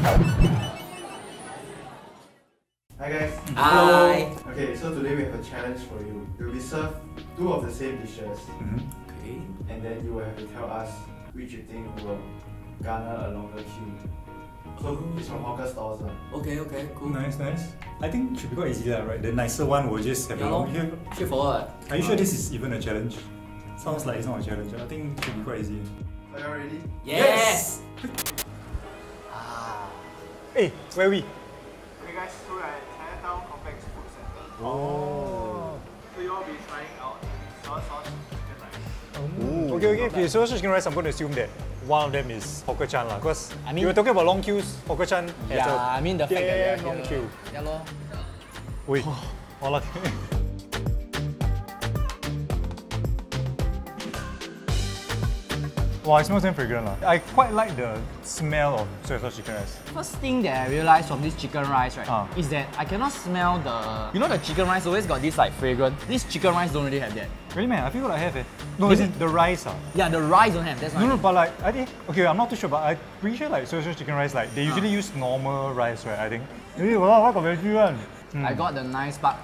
Hi guys. Hi. Okay, so today we have a challenge for you. You'll be served two of the same dishes, mm-hmm. Okay. and then you will have to tell us which you think will garner a longer queue. So it's from hawker stores. lah. Okay, okay, cool. Nice, nice. I think should be quite easy, lah, right? The nicer one will just have Yeah, a lor. long here. Straightforward. Are you sure ah. this is even a challenge? Sounds like it's not a challenge. I think it should be quite easy. Are you ready? Yes! Hey, where are we? Okay guys, so at Chinatown Complex Food Center. Oh. So you all be trying out soy sauce chicken rice. Ooh. Okay, okay, okay. So chicken rice, I'm going to assume that one of them is Hawker Chan lah. Because I mean- you were talking about long queues. Hawker Chan has Yeah, a I mean the fact that we are long queue. Yeah, lor. Wait, oh, all Wow, it smells damn fragrant lah. I quite like the smell of soy sauce chicken rice. First thing that I realized from this chicken rice, right, Ah. is that I cannot smell the. You know the chicken rice always got this like fragrant. This chicken rice don't really have that. Really man, I feel like I have it. No, as in the rice ah. Yeah, the rice don't have. That's No, no, but like I think okay, I'm not too sure, but I'm pretty sure like soy sauce chicken rice like they usually use normal rice, right? I think. Hey, wow, what got veggie one? I got the nice part,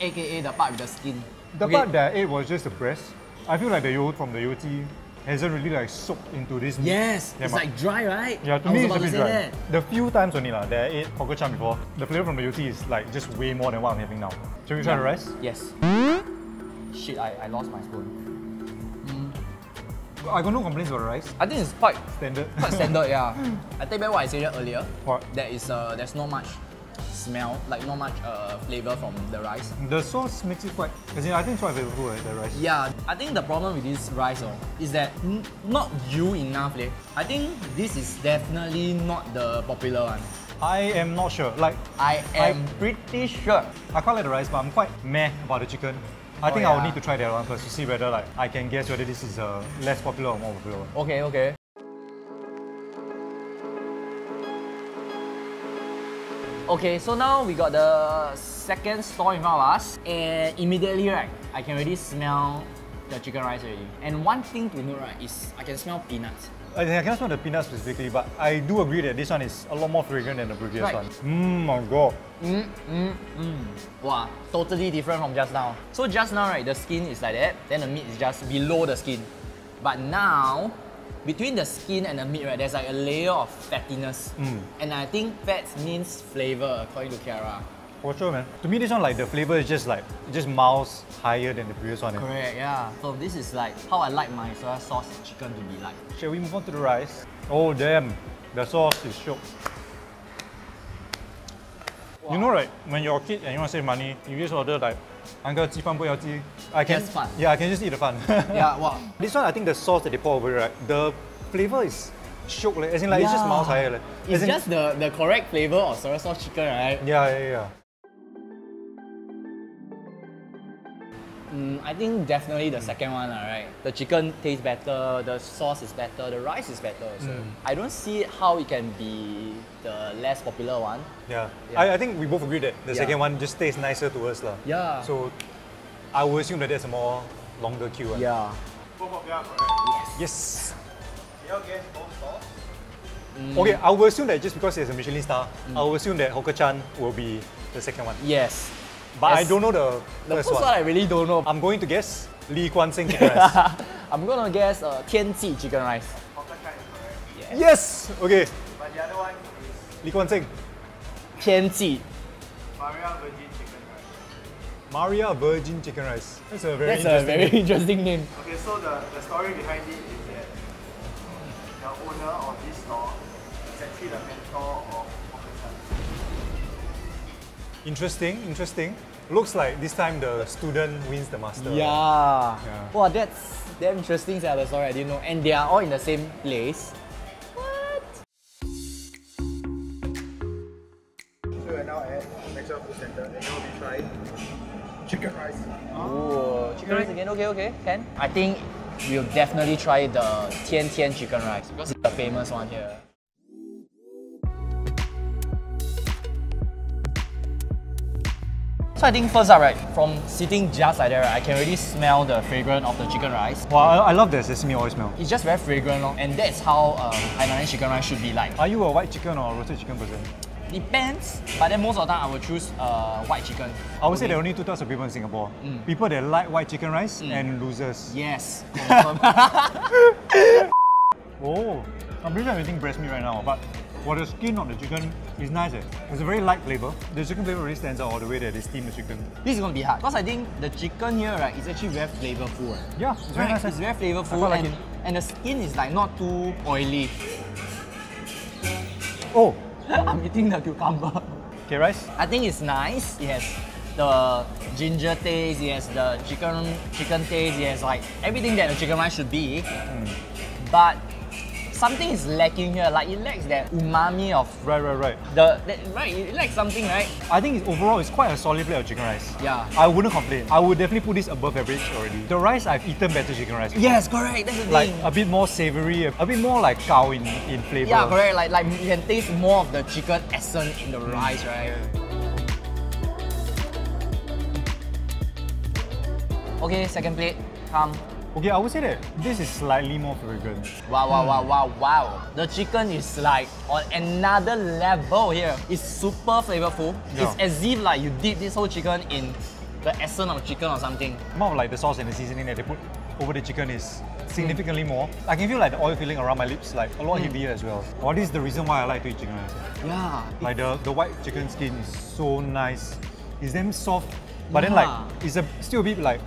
aka the part with the skin. The Okay, part that I ate was just the breast. I feel like the yogurt from the yogurt hasn't really like soaked into this meat. Yes, Yeah, it's like dry, right? Yeah, to I me it's a bit dry. that. The few times only lah that I ate hawker chan before, the flavor from the yogurt is like just way more than what I'm having now. Shall we try the rice? Yes. Shit, I, I lost my spoon. I got no complaints about the rice. I think it's quite Standard. quite standard, yeah. I take back what I said earlier. What? That is uh, there's not much smell, like not much uh, flavor from the rice. The sauce makes it quite. As in, I think it's quite flavorful. Right, the rice. Yeah, I think the problem with this rice oh, is that not you enough. Leh. I think this is definitely not the popular one. I am not sure. Like I am pretty sure. I quite like the rice, but I'm quite meh about the chicken. I Oh, think I will need to try that one first to see whether like I can guess whether this is a less popular or more popular one. Okay, okay. Okay, so now we got the second store in front of us, and immediately, right, I can already smell the chicken rice already. And one thing to note, right, is I can smell peanuts. I, think I cannot smell the peanuts specifically, but I do agree that this one is a lot more fragrant than the previous Right. one. Mmm, my god. Mm, mm, mm. Wow, totally different from just now. So just now, right, the skin is like that, then the meat is just below the skin. But now, between the skin and the meat, right, there's like a layer of fattiness. And I think fat means flavor, according to Kiara. For sure, man. To me, this one like the flavor is just like just miles higher than the previous one. eh. Correct, yeah. So this is like how I like my soy sauce chicken to be like. Shall we move on to the rice? Oh damn, the sauce is shook. You know right, when you're a kid and you want to save money, you just order like Uncle, jifan bu yao ji. I can. Just fun. Yeah, I can just eat the fun. yeah, wow. This one, I think the sauce that they pour over it, right? The flavor is shook, like, as in like yeah. it's just mouth higher. Like, it's in, just the, the correct flavor of soy sauce chicken, right? Yeah, yeah, yeah. Mm, I think definitely the mm. second one, lah, right? The chicken tastes better, the sauce is better, the rice is better. So mm. I don't see how it can be the less popular one. Yeah. Yeah. I, I think we both agree that the Yeah. second one just tastes nicer to us. lah. Yeah. So I would assume that there's a more longer queue. one. yeah. Both of correct. Yes. Can you all guess both stores? Mm. Okay, I will assume that just because it's a Michelin star, I will assume that Hawker Chan will be the second one. Yes. But I don't know the, The first, first one. one I really don't know. I'm going to guess Lee Kuan Sing chicken rice. I'm gonna guess uh, Tianji chicken rice. Hawker Chan is correct. yes! Okay, But the other one is Lee Kuan Sing. Tianji. Maria Virgin Chicken Rice. Maria Virgin Chicken Rice. That's a very That's a interesting very name. interesting name. Okay, so the, the story behind it is that the owner of this store is actually the mentor of Hawker Chan. Interesting, interesting. Looks like this time the student wins the master. Yeah. Yeah. Wow, that's damn interesting. Sia, the story I didn't know. And they are all in the same place. So we're now at Maxwell Food Center and now we try chicken rice. Oh, chicken rice again. Okay, okay, can. I think we'll definitely try the Tian Tian chicken rice because it's the famous one here. So I think first up, right, from sitting just like that, right, I can really smell the fragrance of the chicken rice. Wow, I, I love the sesame oil smell. It's just very fragrant, lor, and that's how um, Hainanese chicken rice should be like. Are you a white chicken or a roasted chicken person? Depends, but then most of the time I will choose uh, white chicken. I would say there are only two types of people in Singapore. People that like white chicken rice and losers. Yes. Oh, I'm pretty sure I'm eating breast meat right now, but for the skin of the chicken, is nice. Eh. It's a very light flavor. The chicken flavor really stands out all the way that they steam the chicken. this is gonna be hard because I think the chicken here, right, is actually very flavorful. eh. Yeah, it's very Right, nice. It's eh. very flavorful quite like and, the skin is like not too oily. Oh, I'm eating the cucumber. okay, rice. I think it's nice. It has the ginger taste, it has the chicken chicken taste, it has like everything that a chicken rice should be. Hmm. But something is lacking here. Like it lacks that umami of Right, right, right. the that, right. It lacks something, right? I think it's, overall it's quite a solid plate of chicken rice. Yeah. I wouldn't complain. I would definitely put this above average already. The rice I've eaten better chicken rice. before. Yes, correct. That's the Like thing. a bit more savory, a, bit more like cow in, in flavor. yeah, correct. Like like you can taste more of the chicken essence in the Hmm. rice, right? Okay, second plate. Come. Okay, I would say that this is slightly more fragrant. Wow, wow, wow, wow, wow. The chicken is like on another level here. It's super flavorful. Yeah. It's as if like you dip this whole chicken in the essence of chicken or something. More of like the sauce and the seasoning that they put over the chicken is significantly more. I can feel like the oil feeling around my lips like a lot mm. heavier as well. Well, this is the reason why I like to eat chicken rice. Yeah. Like the, the white chicken skin is so nice. It's damn soft, but then like it's a, still a bit like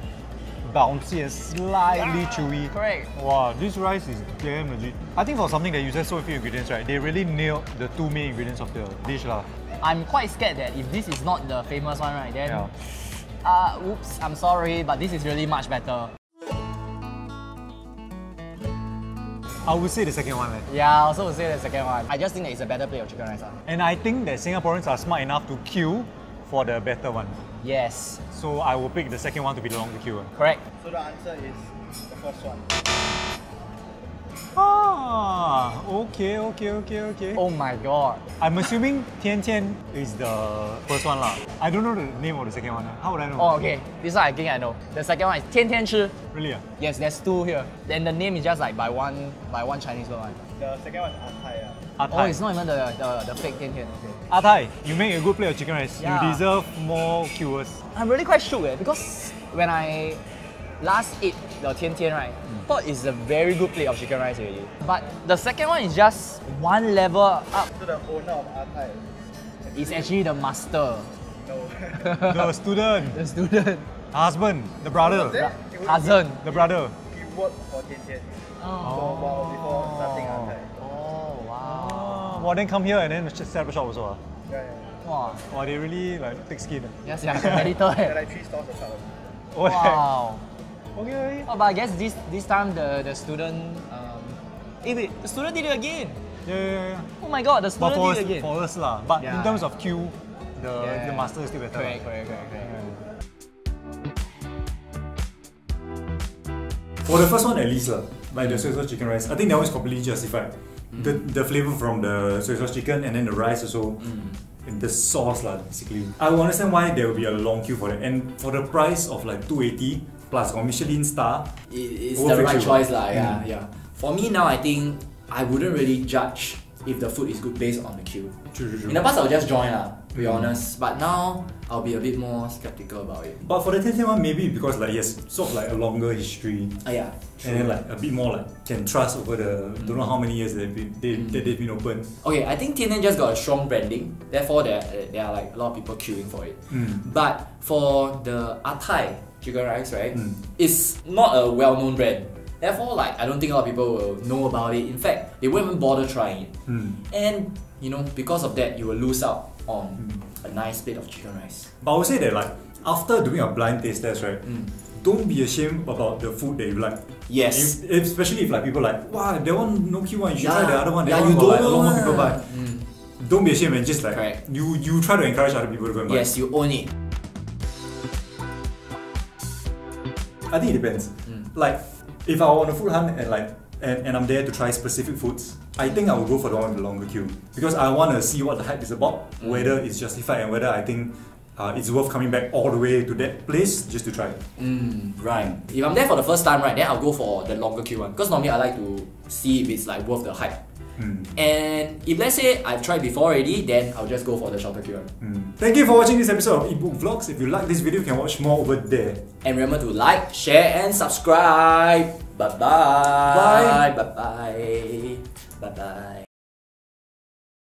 bouncy and slightly chewy. correct. Wow, this rice is damn legit. I think for something that uses so few ingredients, right, they really nailed the two main ingredients of the dish lah. I'm quite scared that if this is not the famous one, right, then Yeah. uh oops, I'm sorry, but this is really much better. I would say the second one. eh. Yeah, I also would say the second one. I just think that it's a better plate of chicken rice. And I think that Singaporeans are smart enough to queue for the better one. Yes, So I will pick the second one to be the longer queue. correct. So the answer is the first one. Ah, okay, okay, okay, okay. Oh my god. I'm assuming Tian Tian is the first one lah. I don't know the name of the second one. How would I know? Oh, okay. This one I think I know. The second one is Tian Tian Chi. Really? ah? Yes, there's two here. Then the name is just like by one by one Chinese word. one. The second one is Atai. Oh, it's not even the the, the fake Tian Tian. Okay. Ah Tai, you make a good plate of chicken rice. Yeah. You deserve more queuers. I'm really quite shook eh, because when I last ate the Tian Tian right, thought it's a very good plate of chicken rice already. But the second one is just one level up. To the owner of Atai. It's actually the master, No. the student, the student, husband, the brother, That- cousin. the brother. He worked for Tian Tian Oh. for a while before starting Atai. Oh wow. Well, then come here and then just set up a shop also. ah. Yeah, yeah. Wow. Wow, they really like thick skin. ah. Yes, yeah, competitor. There are eh. like three stores to start with. Oh, heck. Wow. Okay, okay. Oh, but I guess this this time the the student. Um, eh wait, the student did it again. Yeah, yeah, yeah. Oh my god, the But student for did us, it again. for us lah. But in Yeah. terms of queue, the Yeah. the master is still better. Correct, lah. correct, correct, correct. For the first one at least lah, like the soy sauce chicken rice, I think that one is completely justified. The the flavor from the soy sauce chicken and then the rice also, and the sauce lah basically. I will understand why there will be a long queue for that. And for the price of like 280 plus got Michelin star, It, it's the right choice lah. Yeah, Mm. yeah. For me now, I think I wouldn't really judge if the food is good based on the queue. true, true, true. In the past, I'll just join lah, be Mm. honest. But now, I'll be a bit more skeptical about it. But for the Tiantian one, maybe because like yes, sort of like a longer history, Ah, yeah. and then like a bit more like can trust over the don't know how many years they've been they, that they've been open. Okay, I think Tian Tian just got a strong branding. Therefore, there, there are like a lot of people queuing for it. Mm. But for the Atai chicken rice, right? Mm. It's not a well-known brand. Therefore, like I don't think a lot of people will know about it. In fact, they won't even bother trying it. Mm. And you know, because of that, you will lose out on a nice plate of chicken rice. But I would say that like after doing a blind taste test, right? Mm. Don't be ashamed about the food that you like. Yes. If, especially if like people like, wow, that one no queue one, you should try the other one. That yeah, one you don't a lot more people buy. Mm. Don't be ashamed and just like Correct. you you try to encourage other people to go and buy. Yes, you own it. I think it depends. Mm. Like if I want a food hunt and like and, and I'm there to try specific foods, I think I will go for the one with the longer queue because I want to see what the hype is about, Mm. whether it's justified and whether I think uh, it's worth coming back all the way to that place just to try. Mm, right. If I'm there for the first time, right, then I'll go for the longer queue one. Because normally I like to see if it's like worth the hype. Mm. And if let's say I've tried before already, then I'll just go for the shorter queue one. Mm. Thank you for watching this episode of Eatbook Vlogs. If you like this video, you can watch more over there. And remember to like, share, and subscribe. Bye bye. Bye. Bye bye. Bye bye.